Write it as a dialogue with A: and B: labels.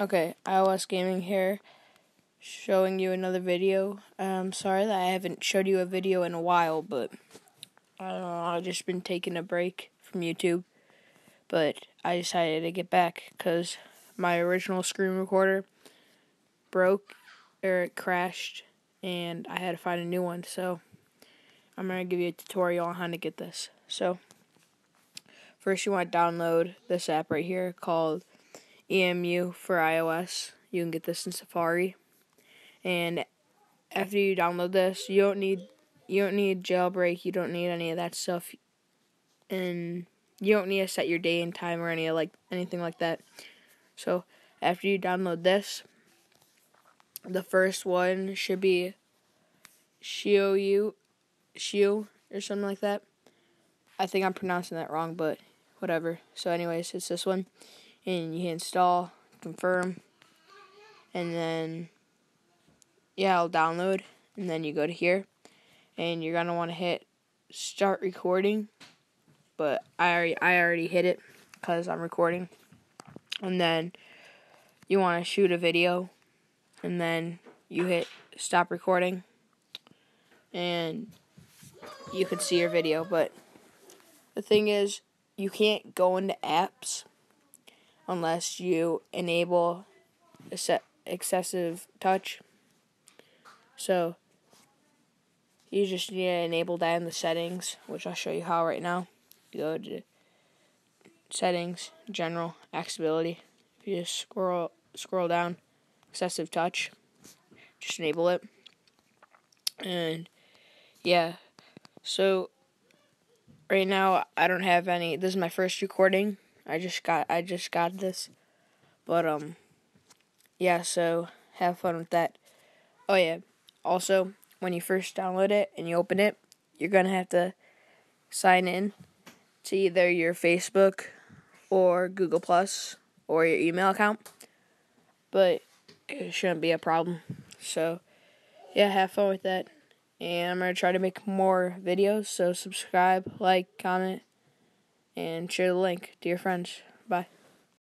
A: Okay, iOS Gaming here, showing you another video. I'm sorry that I haven't showed you a video in a while, but I don't know, I've just been taking a break from YouTube. But I decided to get back because my original screen recorder broke or it crashed, and I had to find a new one. So I'm gonna give you a tutorial on how to get this. So first, you want to download this app right here called EMU for iOS. You can get this in Safari. And after you download this, you don't need you don't need jailbreak, you don't need any of that stuff. And you don't need to set your day and time or any like anything like that. So after you download this, the first one should be Shio Shio or something like that. I think I'm pronouncing that wrong, but whatever. So anyways, it's this one and you hit install, confirm, and then yeah, I'll download, and then you go to here, and you're gonna want to hit start recording, but I already I already hit it because I'm recording, and then you want to shoot a video, and then you hit stop recording, and you can see your video, but the thing is you can't go into apps unless you enable Assistive Touch. So you just need to enable that in the settings, which I'll show you how right now. You go to settings, general, accessibility. If you just scroll scroll down, Assistive Touch, just enable it. And yeah, so right now I don't have any. This is my first recording I just got I just got this. But um yeah, so have fun with that. Oh yeah. Also, when you first download it and you open it, you're going to have to sign in to either your Facebook or Google Plus or your email account. But it shouldn't be a problem. So, yeah, have fun with that. And I'm going to try to make more videos, so subscribe, like, comment, and share the link to your friends. Bye.